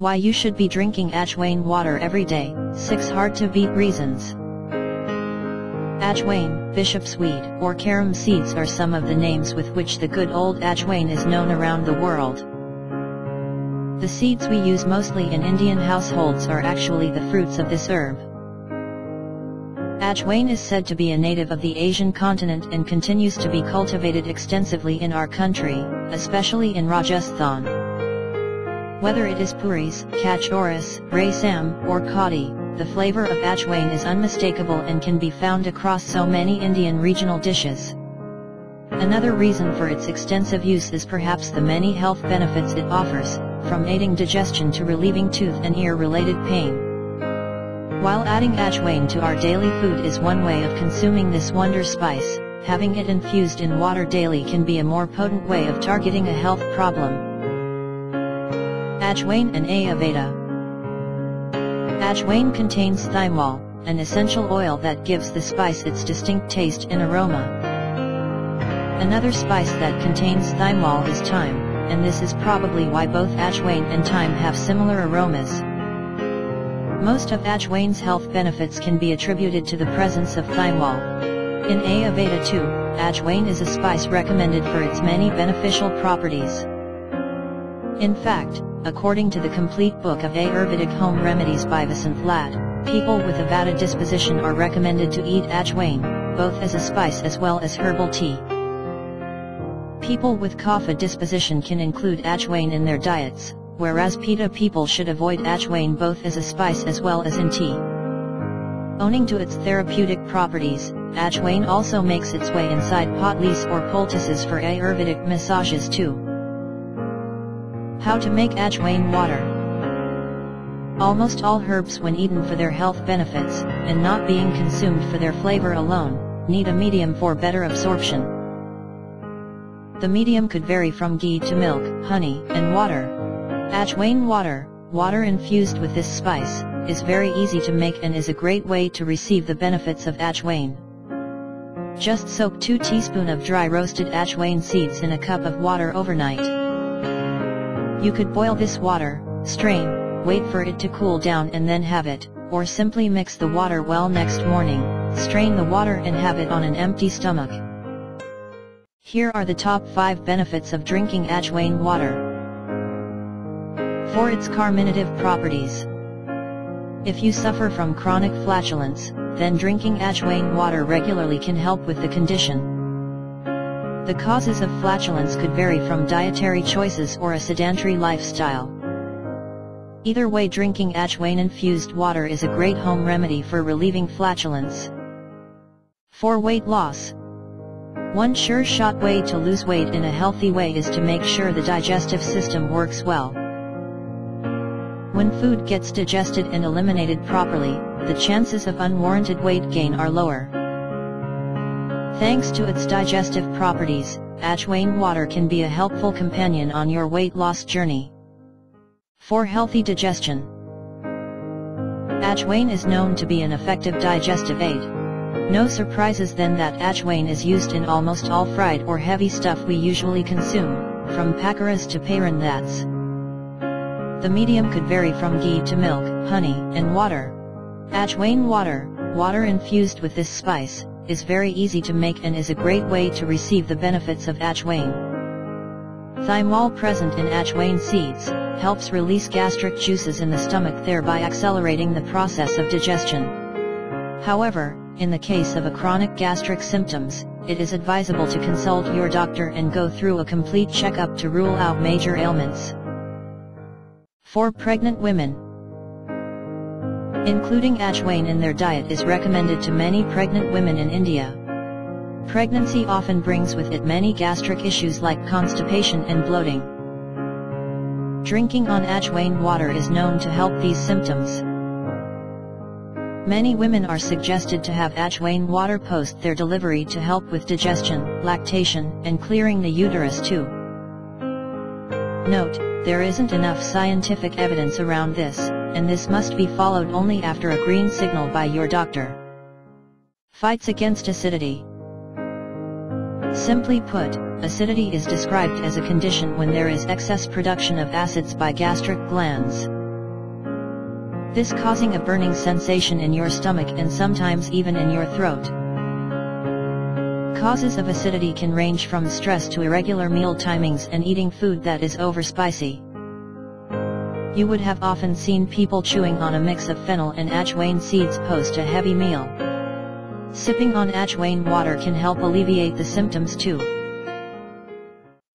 Why you should be drinking Ajwain water every day, 6 hard to beat reasons. Ajwain, bishop's weed, or carom seeds are some of the names with which the good old Ajwain is known around the world. The seeds we use mostly in Indian households are actually the fruits of this herb. Ajwain is said to be a native of the Asian continent and continues to be cultivated extensively in our country, especially in Rajasthan. Whether it is puris, kachoris, rasam, or kadi, the flavor of ajwain is unmistakable and can be found across so many Indian regional dishes. Another reason for its extensive use is perhaps the many health benefits it offers, from aiding digestion to relieving tooth and ear-related pain. While adding ajwain to our daily food is one way of consuming this wonder spice, having it infused in water daily can be a more potent way of targeting a health problem. Ajwain and Ayurveda Ajwain contains thymol, an essential oil that gives the spice its distinct taste and aroma. Another spice that contains thymol is thyme, and this is probably why both ajwain and thyme have similar aromas. Most of Ajwain's health benefits can be attributed to the presence of thymol. In Ayurveda too, Ajwain is a spice recommended for its many beneficial properties. In fact, according to the complete book of Ayurvedic Home Remedies by Vasant Lad, people with a Vata disposition are recommended to eat Ajwain, both as a spice as well as herbal tea. People with Kapha disposition can include Ajwain in their diets, whereas Pitta people should avoid ajwain both as a spice as well as in tea. Owing to its therapeutic properties, ajwain also makes its way inside potlis or poultices for Ayurvedic massages too. How to make ajwain water Almost all herbs when eaten for their health benefits, and not being consumed for their flavor alone, need a medium for better absorption. The medium could vary from ghee to milk, honey, and water. Ajwain water, water infused with this spice, is very easy to make and is a great way to receive the benefits of ajwain. Just soak 2 teaspoon of dry roasted ajwain seeds in a cup of water overnight. You could boil this water, strain, wait for it to cool down and then have it, or simply mix the water well next morning, strain the water and have it on an empty stomach. Here are the top 5 benefits of drinking ajwain water for its carminative properties. If you suffer from chronic flatulence, then drinking Ajwain water regularly can help with the condition. The causes of flatulence could vary from dietary choices or a sedentary lifestyle. Either way drinking Ajwain infused water is a great home remedy for relieving flatulence. For weight loss, one sure shot way to lose weight in a healthy way is to make sure the digestive system works well. When food gets digested and eliminated properly, the chances of unwarranted weight gain are lower. Thanks to its digestive properties, Ajwain water can be a helpful companion on your weight loss journey. For healthy digestion, Ajwain is known to be an effective digestive aid. No surprises then that Ajwain is used in almost all fried or heavy stuff we usually consume, from pakoras to paranthas. The medium could vary from ghee to milk, honey, and water. Ajwain water, water infused with this spice, is very easy to make and is a great way to receive the benefits of Ajwain. Thymol present in Ajwain seeds, helps release gastric juices in the stomach thereby accelerating the process of digestion. However, in the case of a chronic gastric symptoms, it is advisable to consult your doctor and go through a complete checkup to rule out major ailments. For pregnant women, including ajwain in their diet is recommended to many pregnant women in India. Pregnancy often brings with it many gastric issues like constipation and bloating. Drinking on ajwain water is known to help these symptoms. Many women are suggested to have ajwain water post their delivery to help with digestion, lactation, and clearing the uterus too. Note, there isn't enough scientific evidence around this, and this must be followed only after a green signal by your doctor. Fights against acidity. Simply put, acidity is described as a condition when there is excess production of acids by gastric glands. this causing a burning sensation in your stomach and sometimes even in your throat. Causes of acidity can range from stress to irregular meal timings and eating food that is overspicy. You would have often seen people chewing on a mix of fennel and ajwain seeds post a heavy meal. Sipping on ajwain water can help alleviate the symptoms too.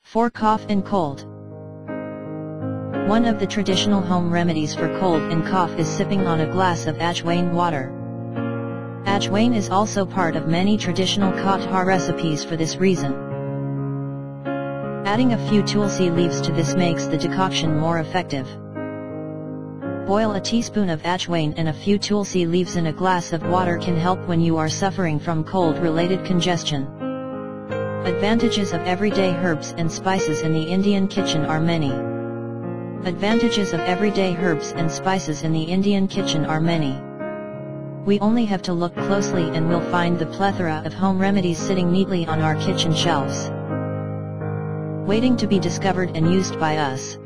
For cough and cold. One of the traditional home remedies for cold and cough is sipping on a glass of ajwain water. Ajwain is also part of many traditional kadha recipes for this reason. Adding a few tulsi leaves to this makes the decoction more effective. Boil a teaspoon of ajwain and a few tulsi leaves in a glass of water can help when you are suffering from cold-related congestion. Advantages of everyday herbs and spices in the Indian kitchen are many. Advantages of everyday herbs and spices in the Indian kitchen are many. We only have to look closely and we'll find the plethora of home remedies sitting neatly on our kitchen shelves. Waiting to be discovered and used by us.